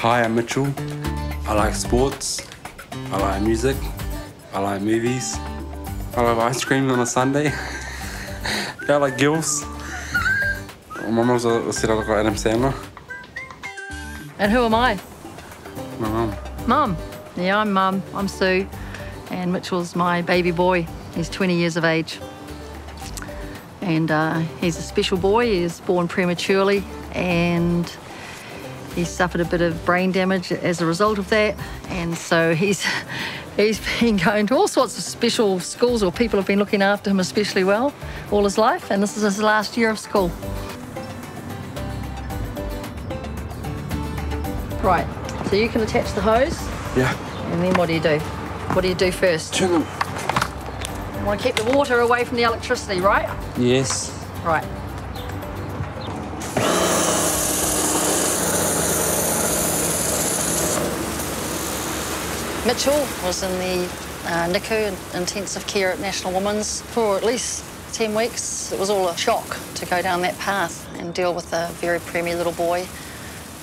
Hi, I'm Mitchell. I like sports. I like music. I like movies. I love ice cream on a Sunday. I like girls. My mum said I look like Adam Sandler. And who am I? My mum. Mum. Yeah, I'm Mum. I'm Sue. And Mitchell's my baby boy. He's 20 years of age. And uh, he's a special boy. He was born prematurely and he suffered a bit of brain damage as a result of that. And so he's he's been going to all sorts of special schools or people have been looking after him especially well all his life. And this is his last year of school. Right, so you can attach the hose Yeah. and then what do you do? What do you do first? Turn them. You want to keep the water away from the electricity, right? Yes. Right. Mitchell was in the uh, NICU, intensive care at National Women's, for at least 10 weeks. It was all a shock to go down that path and deal with a very preemie little boy.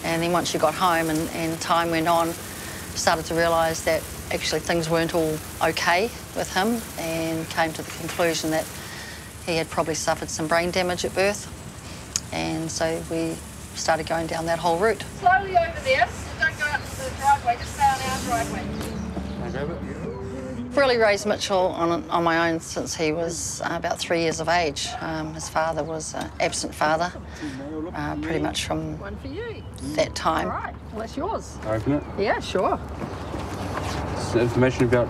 And then once you got home and, and time went on, started to realise that actually things weren't all okay with him and came to the conclusion that he had probably suffered some brain damage at birth. And so we started going down that whole route. Slowly over there, don't go out to the driveway, just stay on our driveway. Can I grab it? I've really raised Mitchell on, on my own since he was uh, about three years of age. Um, his father was an absent father, uh, pretty much from One for you. that time. All right. Well, that's yours. Open it. Yeah, sure. It's information about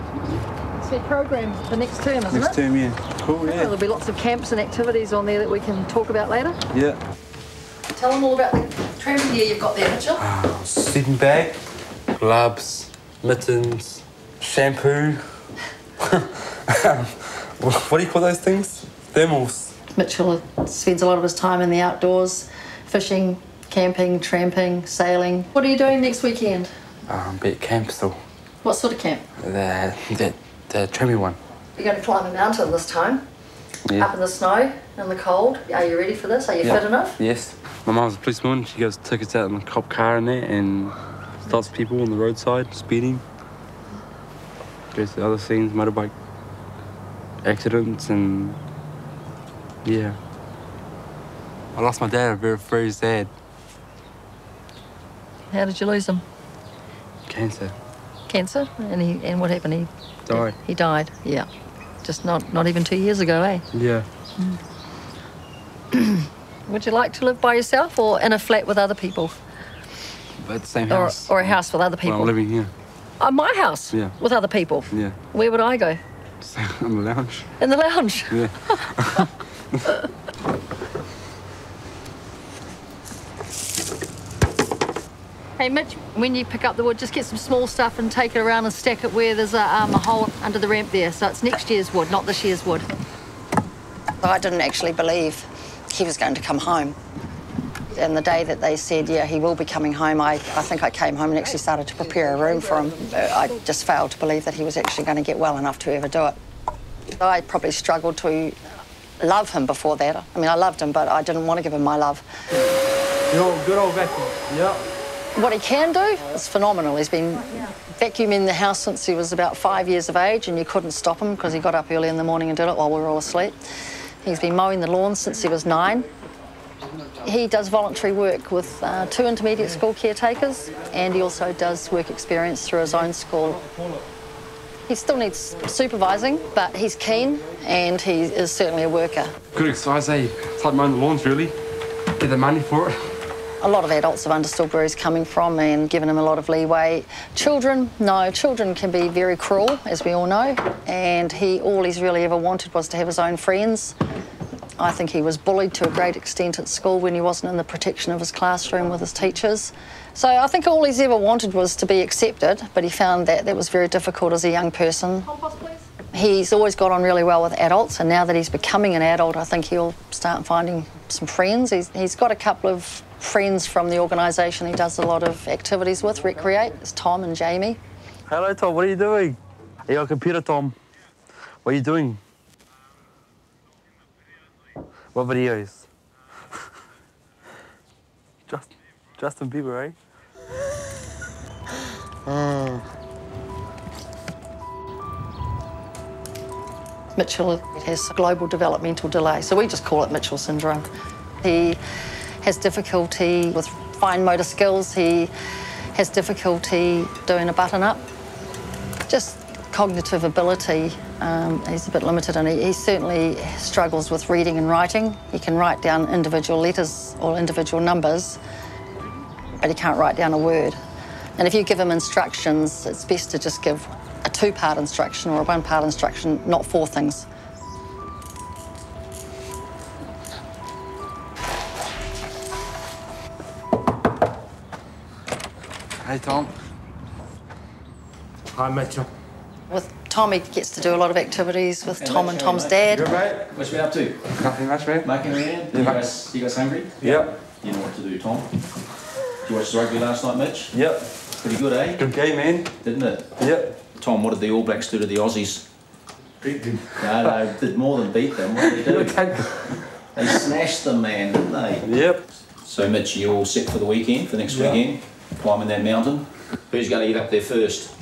It's their program for next term, isn't next it? term, yeah. Cool, Yeah, yeah. There'll be lots of camps and activities on there that we can talk about later. Yeah. Tell them all about the tramping gear you've got there, Mitchell. Sleeping bag, gloves, mittens, shampoo. what do you call those things? Thermals. Mitchell spends a lot of his time in the outdoors, fishing, camping, tramping, sailing. What are you doing next weekend? Um, be at camp still. What sort of camp? The, the, the trimmy one. You're going to climb a mountain this time, Yeah. up in the snow, in the cold. Are you ready for this? Are you Yeah. fit enough? Yes. My mum's a policewoman. She goes tickets out in the cop car in there and stops people on the roadside speeding. Goes to other scenes, motorbike accidents and yeah. I lost my dad very very sad. How did you lose him? Cancer. Cancer? And he and what happened? He Died. He died. Yeah. Just not not even two years ago, eh? Yeah. Would you like to live by yourself or in a flat with other people, But at the same or, house. or a house with other Well, people? I'm living here. Uh, my house. Yeah. With other people. Yeah. Where would I go? on the lounge. In the lounge. Yeah. Hey Mitch, when you pick up the wood, just get some small stuff and take it around and stack it where there's a, um, a hole under the ramp there. So it's next year's wood, not this year's wood. I didn't actually believe he was going to come home. And the day that they said, yeah, he will be coming home, I, I think I came home and actually started to prepare a room for him. I just failed to believe that he was actually going to get well enough to ever do it. I probably struggled to love him before that. I mean, I loved him, but I didn't want to give him my love. Yo, good old vacuum. Yeah. What he can do is phenomenal. He's been vacuuming the house since he was about five years of age, and you couldn't stop him because he got up early in the morning and did it while we were all asleep. He's been mowing the lawn since he was nine. He does voluntary work with uh, two intermediate school caretakers, and he also does work experience through his own school. He still needs supervising, but he's keen and he is certainly a worker. Good exercise, eh? Like mowing the lawns, really. Get the money for it. A lot of adults have understood where he's coming from and given him a lot of leeway. Children, no, children can be very cruel, as we all know, and he all he's really ever wanted was to have his own friends. I think he was bullied to a great extent at school when he wasn't in the protection of his classroom with his teachers. So I think all he's ever wanted was to be accepted, but he found that that was very difficult as a young person. He's always got on really well with adults, and now that he's becoming an adult, I think he'll start finding some friends. He's, he's got a couple of friends from the organisation he does a lot of activities with, Recreate. It's Tom and Jamie. Hello, Tom. What are you doing? Are you on computer, Tom? What are you doing? What videos? Just, Justin Bieber, eh? Mitchell has global developmental delay, so we just call it Mitchell syndrome. He has difficulty with fine motor skills, he has difficulty doing a button up. Just cognitive ability, um, he's a bit limited and he, he certainly struggles with reading and writing. He can write down individual letters or individual numbers, but he can't write down a word. And if you give him instructions, it's best to just give a two part instruction or a one part instruction, not four things. Hey, Tom. Hi, Mitchell. With Tom, he gets to do a lot of activities with Tom and Tom's dad. mate? What you been up to? Nothing much, mate. Mucking around? Yeah, You guys, you guys hungry? Yep. You know what to do, Tom. Did you watch the rugby last night, Mitch? Yep. Pretty good, eh? Good game, man. Didn't it? Yep. Tom, what did the All Blacks do to the Aussies? Beat them. No, no, did more than beat them. What did they do? They smashed them, man, didn't they? Yep. So, Mitch, you all set for the weekend, for next Yeah. weekend? Climbing that mountain? Who's going to get up there first?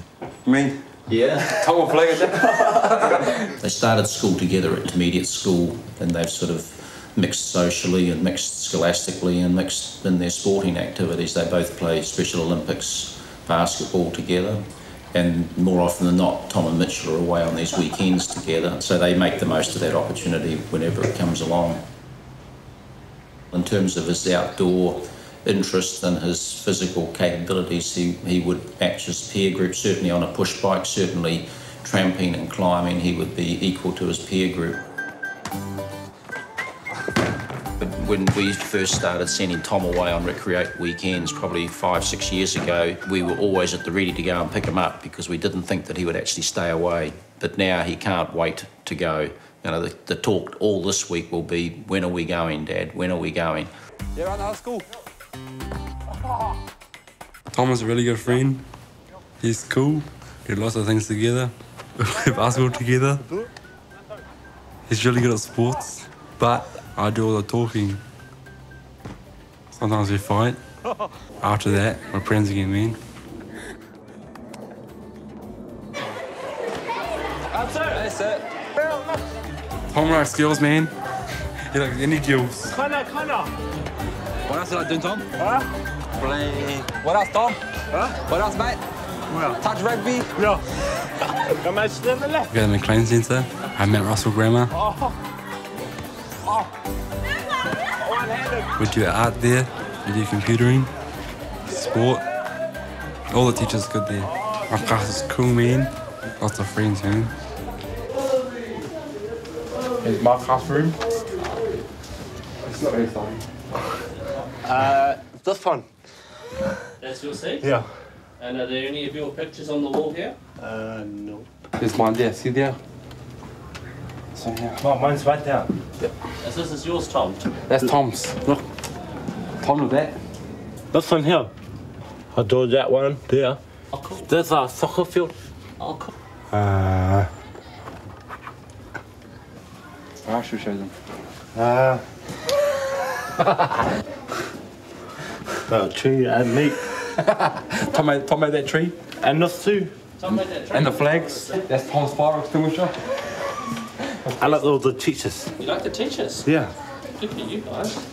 Me. Yeah? Tom will flag it. They started school together at intermediate school and they've sort of mixed socially and mixed scholastically and mixed in their sporting activities. They both play Special Olympics basketball together and more often than not, Tom and Mitchell are away on these weekends together. So they make the most of that opportunity whenever it comes along. In terms of his outdoor interest and his physical capabilities, he, he would match his peer group, certainly on a push bike, certainly tramping and climbing, he would be equal to his peer group. But when we first started sending Tom away on recreate weekends, probably five, six years ago, we were always at the ready to go and pick him up because we didn't think that he would actually stay away. But now he can't wait to go. You know, the, the talk all this week will be, when are we going, Dad? When are we going? Yeah, right now, school. Tom is a really good friend. He's cool. We do lots of things together. We play basketball together. He's really good at sports, but I do all the talking. Sometimes we fight. After that, we're friends again, man. I'm sir. That's it. Tom likes skills, man. He likes any skills. Connor, Connor. What else did I do, Tom? Huh? Play. What else, Tom? Huh? What else, mate? Well, Touch rugby. no. Come on, to the left. We got the McLean Centre. I met Russell Grammar. Oh. Oh. One-handed. We do art there. We do computering, sport. All the teachers good there. My class is cool, man. Lots of friends, man. Here's my classroom. It's not very fun. Uh, this one. That's your seat? Yeah. And are there any of your pictures on the wall here? Uh, no. There's mine there. See there? So yeah. Oh, mine's right there. As this is yours, Tom. That's Tom's. Look. Tom with that. This one here. I do that one there. Oh, cool. There's a soccer field. Oh, cool. Uh, I should show them. uh. the tree and me. Tom made, Tom made that tree. And this too. Tom made that And the flags. That's Tom's fire extinguisher. I like all the teachers. You like the teachers? Yeah. Look at you guys.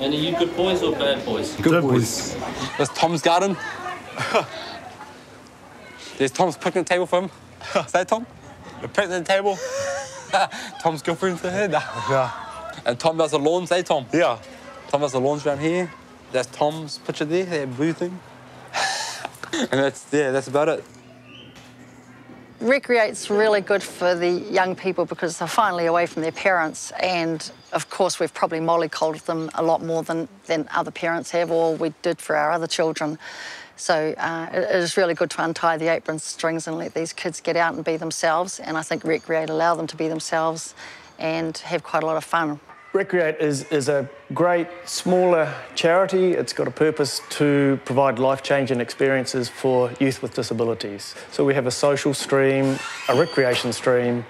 And are you good boys or bad boys? Good boys. That's Tom's garden. There's Tom's picnic table for him. Say Tom. The picnic table. Tom's girlfriend's there. Nah. Yeah. And Tom does the lawns, eh Tom? Yeah. Tom does the lawns around here. That's Tom's picture there, that blue thing. and that's yeah, that's about it. Recreate's really good for the young people because they're finally away from their parents, and of course, we've probably mollycoddled them a lot more than, than other parents have, or we did for our other children. So uh, it it is really good to untie the apron strings and let these kids get out and be themselves. And I think Recreate allow them to be themselves and have quite a lot of fun. Recreate is, is a great smaller charity. It's got a purpose to provide life changing experiences for youth with disabilities. So we have a social stream, a recreation stream,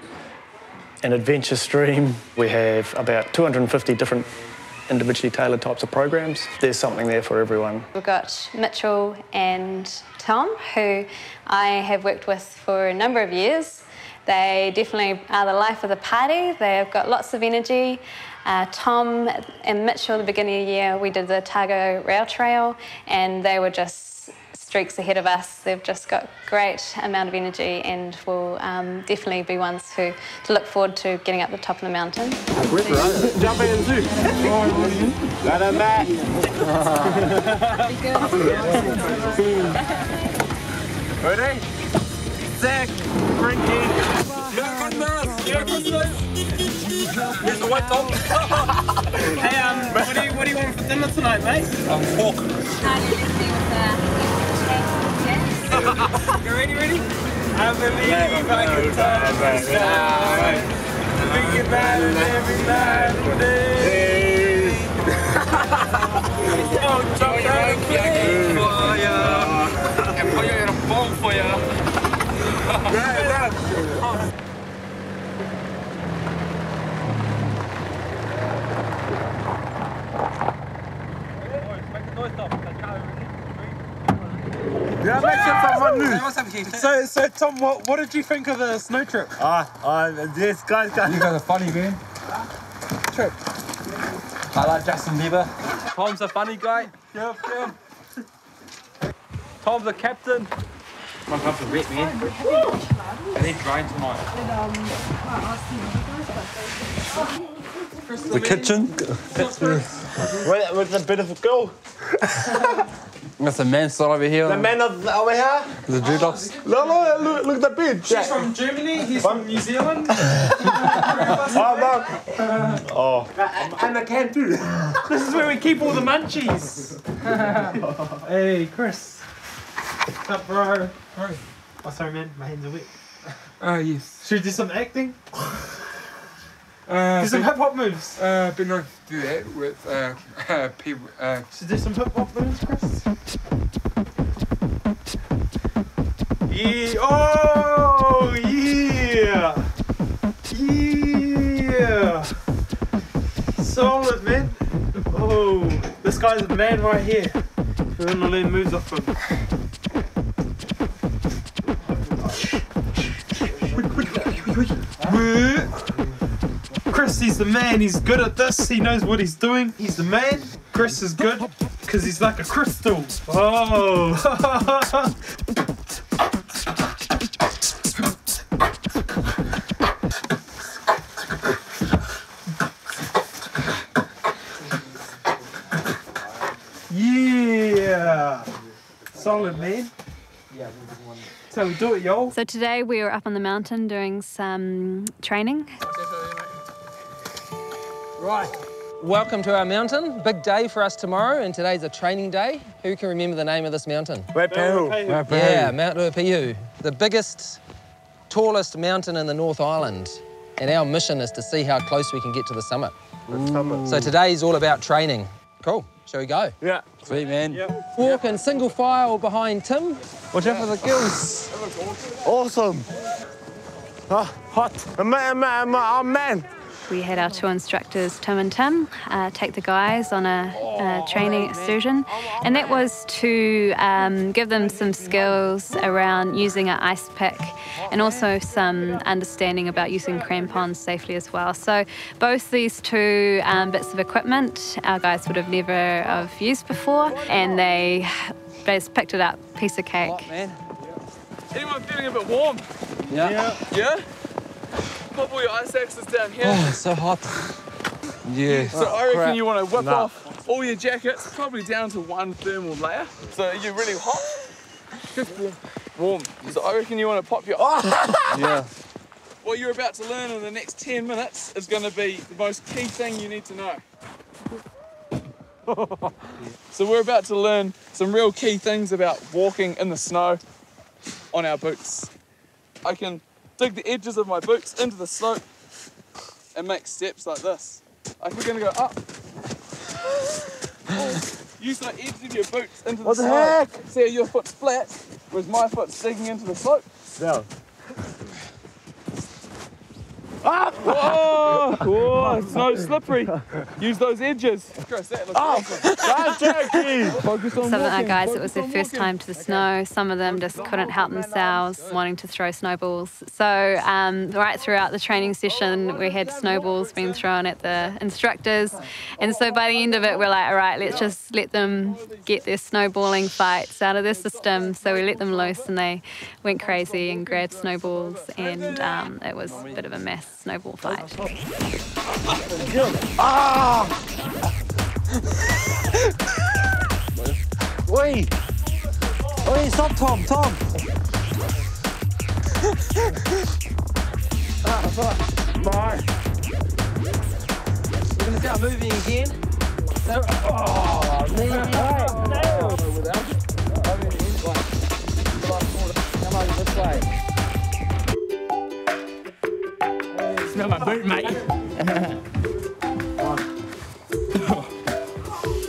an adventure stream. We have about 250 different individually tailored types of programs. There's something there for everyone. We've got Mitchell and Tom, who I have worked with for a number of years. They definitely are the life of the party. They've got lots of energy. Uh, Tom and Mitchell, at the beginning of the year, we did the Otago Rail Trail, and they were just streaks ahead of us. They've just got great amount of energy, and will um, definitely be ones who to look forward to getting up the top of the mountain. Jump in too. Let him back. Ready? Set. Drinking. Here's the white top. Hey, um, what do you what do you want for dinner tonight, mate? I'm pork. You ready, ready? I believe I can turn this down. Think about it every night and day. Oh, jump and play for ya. And put you in a bowl for ya. Yeah, make sure someone new. So, so Tom, what, what did you think of the snow trip? Ah, ah, this guy's got. You guys are funny, man. Trip. I like Justin Bieber. Tom's a funny guy. Yeah, yeah. Tom's a captain. My pub's a wet, man. I need drying tonight. The kitchen. With, with a bit of a go. That's a man still over here. The man of over here. The dreadlocks. No, no, look, look at the beach. She's from Germany, he's from New Zealand. Oh, no. Oh. And the can too. This is where we keep all the munchies. hey, Chris. What's up, bro? Bro. Oh, sorry, man. My hands are wet. Uh, yes. Should we do some acting? Uh, Do some hip hop moves. uh, I've been known to do that with uh, uh, people. Uh, Should do some hip hop moves, Chris? Yeah. Oh, yeah. Yeah. Solid, man. Oh, this guy's the man right here. We're gonna learn moves off him. Chris, he's the man. He's good at this. He knows what he's doing. He's the man. Chris is good because he's like a crystal. Oh. yeah. Solid, man. So we do it, y'all. So today we were up on the mountain doing some training. Right. Welcome to our mountain. Big day for us tomorrow, and today's a training day. Who can remember the name of this mountain? Ruapehu. Yeah, Mount Ruapehu, the biggest, tallest mountain in the North Island. And our mission is to see how close we can get to the summit. The summit. So today's all about training. Cool. Shall we go? Yeah. Sweet man. Walk in single file behind Tim. Watch out for the gills. Awesome. Ah, hot. Man, man, man, man. We had our two instructors, Tim and Tim, uh, take the guys on a, a training excursion, and that was to um, give them some skills around using an ice pick and also some understanding about using crampons safely as well. So both these two um, bits of equipment our guys would have never have used before, and they, they just picked it up, piece of cake. Hot, man. anyone feeling a bit warm? Yeah. Yeah? Pop all your ice axes down here. Oh, it's so hot. Yeah. so I reckon crap. you want to whip Nah. off all your jackets, probably down to one thermal layer. So you're really hot. Just warm. Warm. So I reckon you want to pop your. Yeah. What you're about to learn in the next 10 minutes is going to be the most key thing you need to know. so we're about to learn some real key things about walking in the snow on our boots. I can dig the edges of my boots into the slope and make steps like this. Like we're going to go up. Oh, use the edge of your boots into the What the slope. heck? See how your foot's flat, whereas my foot's digging into the slope. Down. Whoa! Whoa! Snow slippery. Use those edges. Chris, that looks awesome. Focus on Some of our guys, it was their first walking. time to the snow. Some of them just couldn't help themselves, wanting to throw snowballs. So, um, right throughout the training session, we had snowballs being thrown at the instructors. And so, by the end of it, we're like, all right, let's just let them get their snowballing fights out of their system. So, we let them loose and they went crazy and grabbed snowballs. And um, it was a bit of a mass snowball fight. Ah! Oi! Oi, stop, Tom, Tom! Ah, Bye. We're gonna start moving again. So, Oh, man. come over this way. Smell my boot, mate.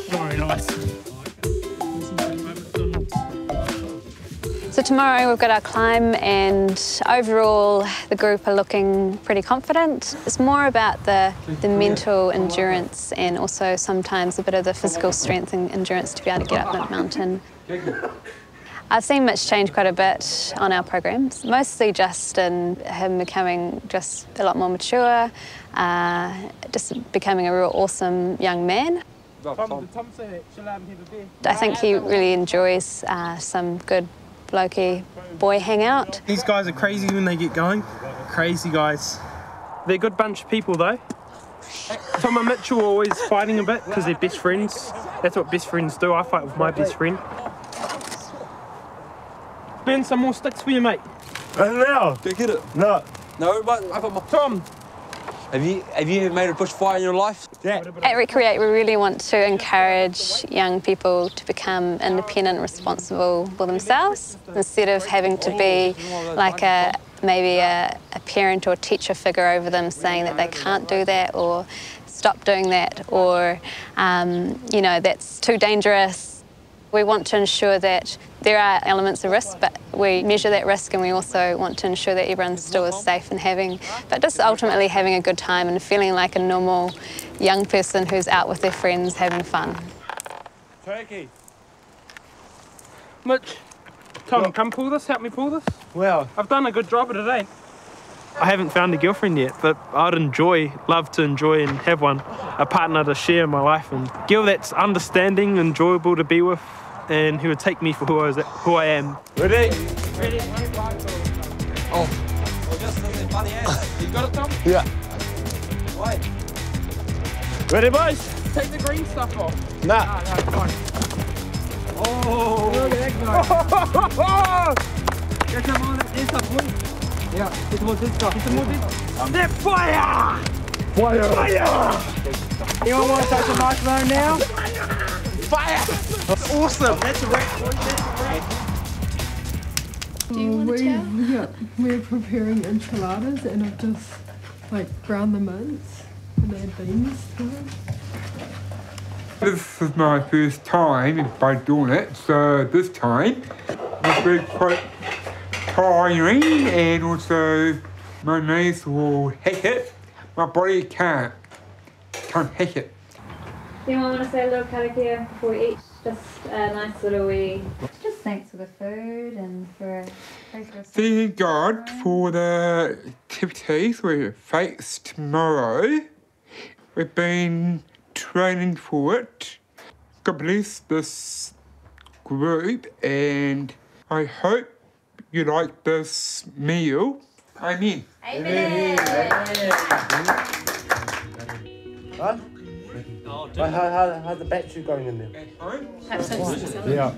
Very nice. So tomorrow we've got our climb, and overall the group are looking pretty confident. It's more about the, the mental endurance and also sometimes a bit of the physical strength and endurance to be able to get up that mountain. I've seen Mitch change quite a bit on our programs, mostly just in him becoming just a lot more mature, uh, just becoming a real awesome young man. I think he really enjoys uh, some good blokey boy hangout. These guys are crazy when they get going. Crazy guys. They're a good bunch of people though. Tom and Mitchell are always fighting a bit because they're best friends. That's what best friends do. I fight with my best friend. Burn some more sticks for you, mate. And now. Go get it. No. No, but I've got my... Tom. Have you, have you ever made a bushfire in your life? Yeah. At Recreate, we really want to encourage young people to become independent and responsible for themselves instead of having to be like a maybe a, a parent or teacher figure over them saying that they can't do that or stop doing that or um, you know that's too dangerous. We want to ensure that there are elements of risk, but we measure that risk and we also want to ensure that everyone still is safe and having, but just ultimately having a good time and feeling like a normal young person who's out with their friends having fun. Turkey. Mitch. Tom, come pull this. Help me pull this. Well, I've done a good job of it today. I haven't found a girlfriend yet, but I'd enjoy, love to enjoy and have one, a partner to share my life and girl that's understanding, enjoyable to be with, and who would take me for who I, was, who I am. ready? Ready? Oh, You got it, Tom? Yeah. Why? Ready, boys? Take the green stuff off. Nah. Ah, no, fine. Oh! Look at that guy. Get some more of this stuff, boy. Yeah, get some more this stuff. Get some more this. That fire! Fire! Fire! Anyone want to touch the microphone now? Fire! Awesome. That's a wreck, boys. That's a wreck. we, Yeah, we're preparing enchiladas and I've just like ground the mince and add beans to it. This is my first time by doing it, so this time it'll be quite tiring and also my knees will hit it. My body can't, can't hit it. Do you want to say a little karakia before we eat? Just a nice little wee. Just thanks for the food and for. Thank God for the activities we face tomorrow. We've been training for it. God bless this group and I hope you like this meal. Amen. Amen. Amen. Amen. Amen. Huh? How, how, how, how's the battery going in there? Yeah.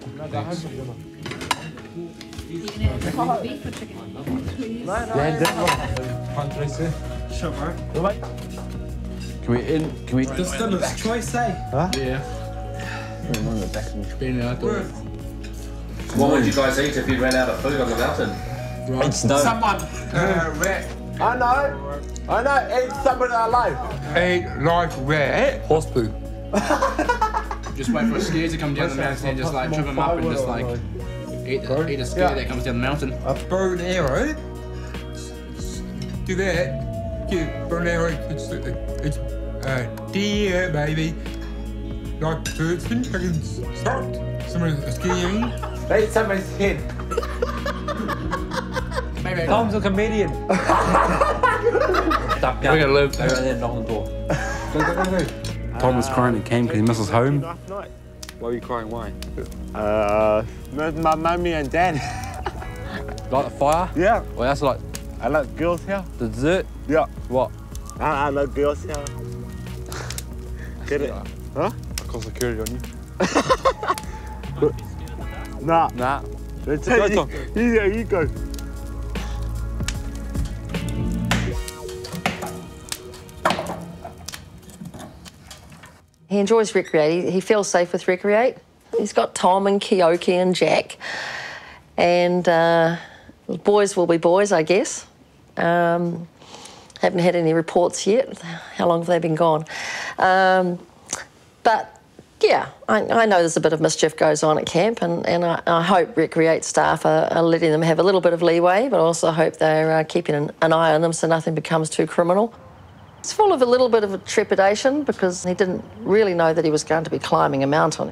Sure, Can we in? Can we? The stimulus choice, eh? Huh? What would you guys eat if you ran out of food on the mountain? Right. Someone. Uh, rat. I know. I know. Eat somebody alive. Ate like rat. Horse poo. Just wait for a scare to come down the mountain and just like trip him up and just like eat, the, eat a scare that comes down the mountain. A bow and arrow. Do that. get from there, it's, it's uh, deer, baby. Like person, I can start some of the skiing. That's somebody's head. Maybe. Tom's a comedian. Stop We're gonna live. Go right there and knock on the door. Tom was crying at camp because he misses home. Why were you crying? Why? Uh, with my mummy and dad. Like the fire? Yeah. Well, that's like I like girls here. the dessert. Yeah. What? I, I like girls here. Get it? Huh? I call security on you. Nah. Nah. Let's Go, Tom. you you go. He enjoys Recreate. He, feels safe with Recreate. He's got Tom and Kioki and Jack. And uh, boys will be boys, I guess. Um, haven't had any reports yet. How long have they been gone? Um, but yeah, I, I know there's a bit of mischief goes on at camp, and, and I, I hope Recreate staff are, are letting them have a little bit of leeway, but also hope they're uh, keeping an, an eye on them so nothing becomes too criminal. It's full of a little bit of trepidation because he didn't really know that he was going to be climbing a mountain.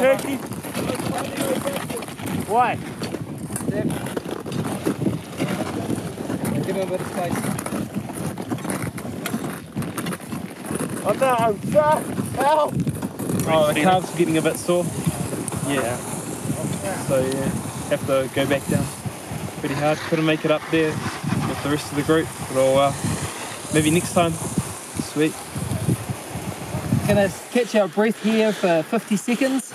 turkey. Why? Give him a bit of space. I'm I'm stuck. Help! Oh, the calves are getting a bit sore. Yeah. So yeah, have to go back down. Pretty hard. Couldn't make it up there with the rest of the group. But oh well. Maybe next time. Sweet. Gonna catch our breath here for 50 seconds,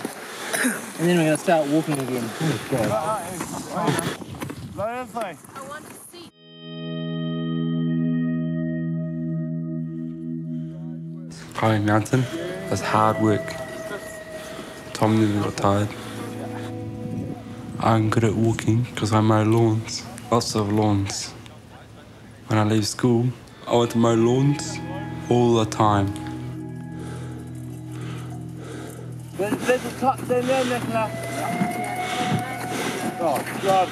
and then we're gonna start walking again. Climbing mountain. That's hard work. Tom never got tired. I'm good at walking because I mow lawns. Lots of lawns. When I leave school, I want to mow lawns all the time. There's, there's a cut down there, Nicola. Oh, God.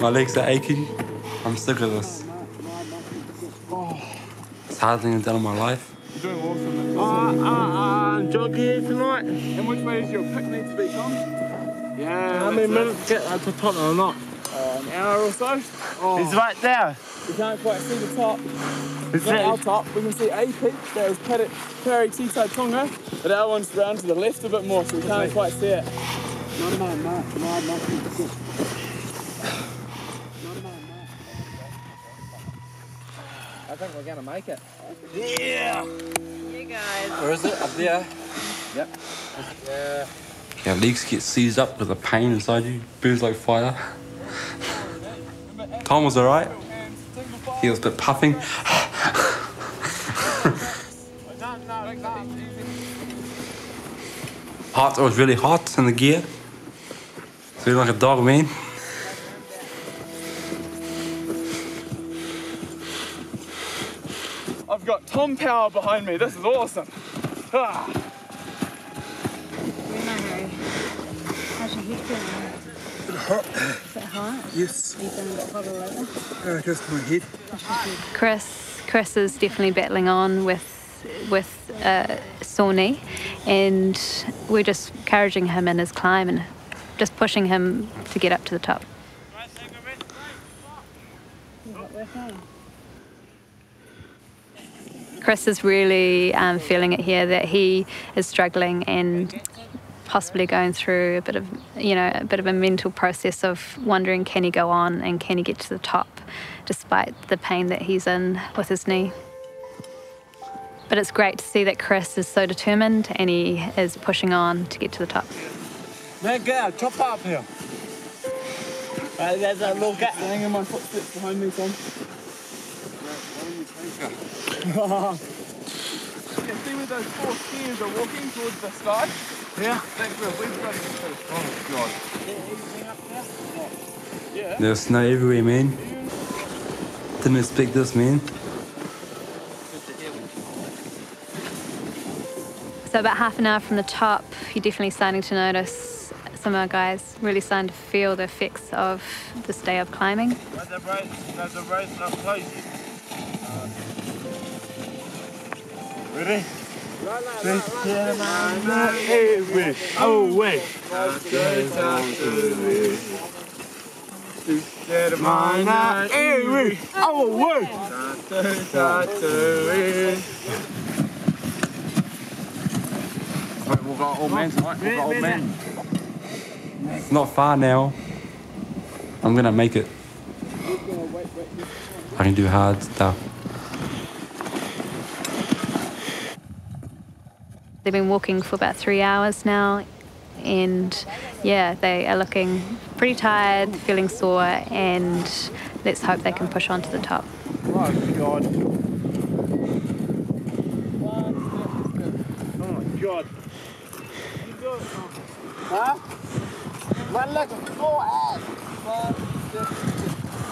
My legs are aching. I'm sick of this. It's the hardest thing I've done in my life. You're doing awesome. Ah, ah, ah, jogging tonight. And which way is your picnic to be, Tom? Yeah. How many minutes get to the top or not? Uh, an hour or so. Oh, It's right there. We can't quite see the top. It's Not our top. We can see a peak. That is Pari- Paretetaitonga. But our one's round to the left a bit more, so we can't quite see it. I think we're gonna make it. Yeah. You guys. Where is it? Up there? Yep. Yeah. Your legs get seized up with the pain inside you. Burns like fire. Tom was alright. He was a bit puffing. hot. It was really hot in the gear. Feeling like a dog, man. I've got Tom Power behind me. This is awesome. Ah. How's your Yes. Uh, just my head. Chris, Chris is definitely battling on with with sore knee, and we're just encouraging him in his climb and just pushing him to get up to the top. Chris is really um, feeling it here that he is struggling and possibly going through a bit of, you know, a bit of a mental process of wondering can he go on and can he get to the top despite the pain that he's in with his knee. But it's great to see that Chris is so determined and he is pushing on to get to the top. Man, get out, chop up here. Uh, there's a little gap. Hang in my footsteps behind me, Tom. You see where those four skiers are walking towards the sky? Yeah. That's where we've got to get to. Oh, God. Yeah. There's snow everywhere, man. Didn't expect this, man. So about half an hour from the top, you're definitely starting to notice some of our guys really starting to feel the effects of this day of climbing. There's a race, there's a race not close Ready? Oh, wait. We've got old men tonight. We've got old men. Not far now. I'm gonna make it. I can do hard stuff. They've been walking for about three hours now, and yeah, they are looking pretty tired, feeling sore, and let's hope they can push on to the top. Oh, God. Oh, God. Huh? Man, look, four ass.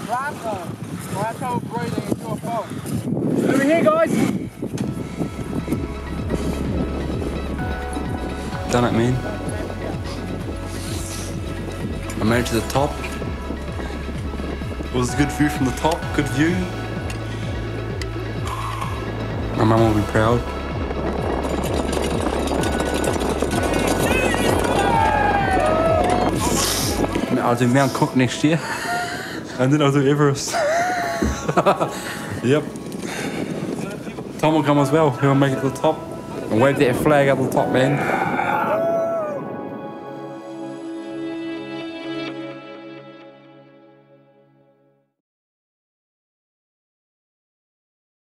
Random. My trouble breathing is your fault. Over here, guys. Done it, man. I made it to the top. It was a good view from the top, good view. My mum will be proud. I'll do Mount Cook next year. And then I'll do Everest. yep. Tom will come as well. He'll make it to the top. And wave that flag up the top, man.